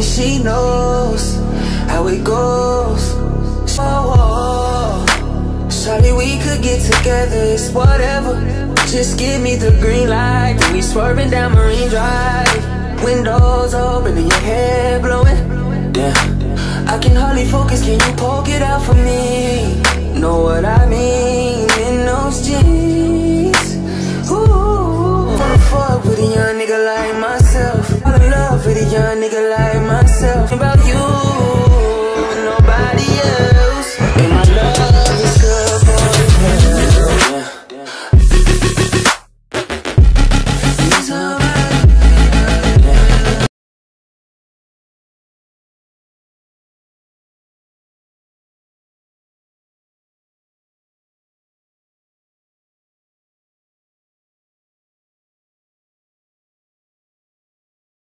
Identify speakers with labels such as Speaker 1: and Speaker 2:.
Speaker 1: and she knows how it goes. Oh, oh. Shawty, we could get together, it's whatever. Just give me the green light. We swerving down Marine Drive, windows open and your hair blowing. Damn, I can hardly focus. Can you poke it out for me? Know what I myself. I'm in love with a young nigga like myself. About you.